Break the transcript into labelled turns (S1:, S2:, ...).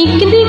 S1: एक दिन